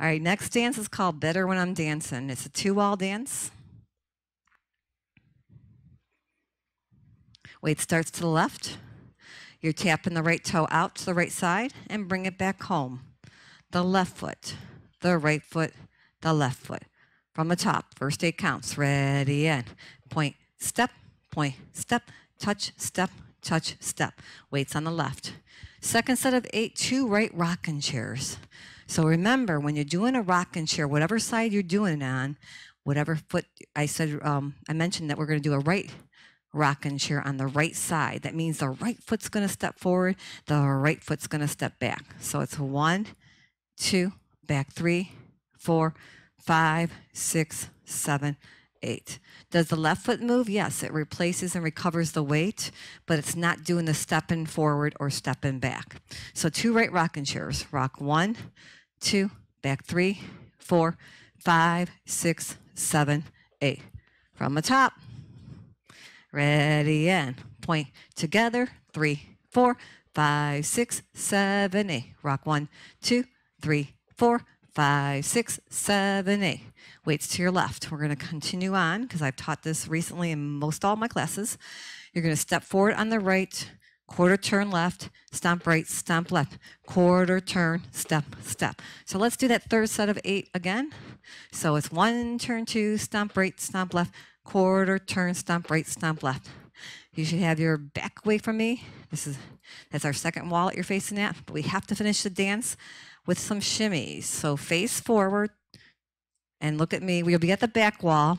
All right, next dance is called Better When I'm Dancing. It's a two wall dance. Weight starts to the left. You're tapping the right toe out to the right side and bring it back home. The left foot, the right foot, the left foot. From the top, first eight counts. Ready, and point, step, point, step, touch, step, touch, step. Weights on the left. Second set of eight, two right rocking chairs. So remember, when you're doing a rocking chair, whatever side you're doing on, whatever foot, I said, um, I mentioned that we're going to do a right rocking chair on the right side. That means the right foot's going to step forward, the right foot's going to step back. So it's one, two, back three, four, five, six, seven, eight. Does the left foot move? Yes, it replaces and recovers the weight, but it's not doing the stepping forward or stepping back. So two right rocking chairs. Rock one, two, back three, four, five, six, seven, eight. From the top. Ready and point together. Three, four, five, six, seven, eight. Rock one, two, three, four, five, six, seven, eight. Weights to your left. We're going to continue on because I've taught this recently in most all my classes. You're going to step forward on the right, quarter turn left, stomp right, stomp left, quarter turn, step, step. So let's do that third set of eight again. So it's one, turn two, stomp right, stomp left, quarter turn, stomp right, stomp left. You should have your back away from me. This is that's our second wall that you're facing at, but we have to finish the dance with some shimmies. So face forward and look at me. We'll be at the back wall.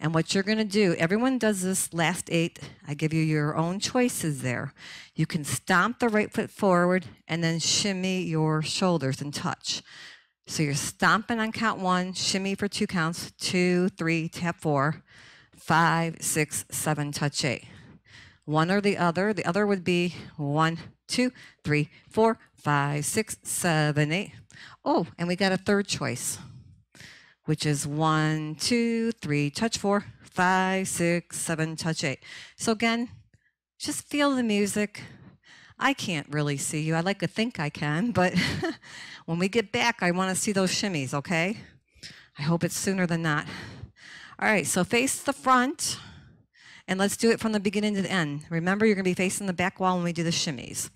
And what you're going to do, everyone does this last eight. I give you your own choices there. You can stomp the right foot forward and then shimmy your shoulders and touch. So you're stomping on count one, shimmy for two counts, two, three, tap four, five, six, seven, touch eight. One or the other. The other would be one, two, three, four, five, six, seven, eight. Oh, and we got a third choice, which is one, two, three, touch four, five, six, seven, touch eight. So again, just feel the music. I can't really see you. I like to think I can, but when we get back, I want to see those shimmies, okay? I hope it's sooner than not. All right, so face the front, and let's do it from the beginning to the end. Remember, you're going to be facing the back wall when we do the shimmies.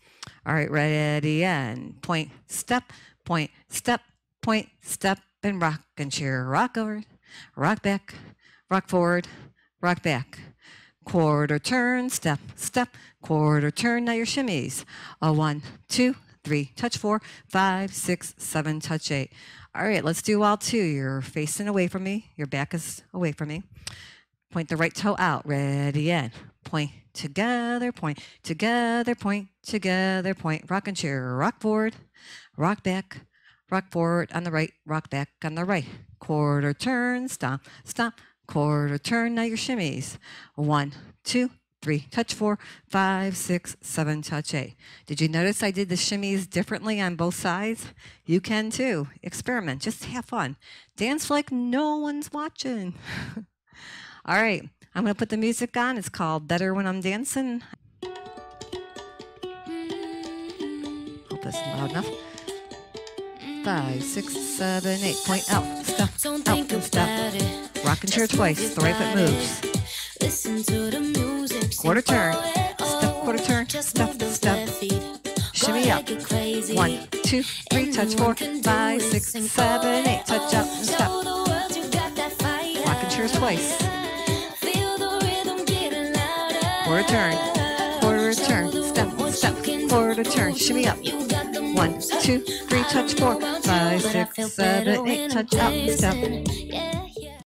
All right, ready, and point, step, point, step, point, step, and rock and cheer. Rock over, rock back, rock forward, rock back. Quarter turn, step, step, quarter turn. Now your shimmies. A one, two, three, touch four, five, six, seven, touch eight. All right, let's do all two. You're facing away from me. Your back is away from me. Point the right toe out. Ready and point together, point together, point together, point. Rock and chair. Rock forward, rock back, rock forward on the right, rock back on the right. Quarter turn, stomp, stomp, quarter turn. Now your shimmies. One, two, three, touch four, five, six, seven, touch eight. Did you notice I did the shimmies differently on both sides? You can too. Experiment. Just have fun. Dance like no one's watching. All right. I'm going to put the music on. It's called Better When I'm Dancing. Hope that's loud enough. Five, six, seven, eight. Point out. Step. Out and step. Rocking chair twice. The right foot moves. Listen to the music. Quarter turn. Step, quarter turn. Step, step. Shimmy up. One, two, three, touch four, five, six, seven, eight. Touch up and step. Rocking chairs twice. Quarter turn. Quarter turn. Step, step. Quarter turn. Shimmy up. One, two, three, touch four, five, six, seven, eight. Touch up, step.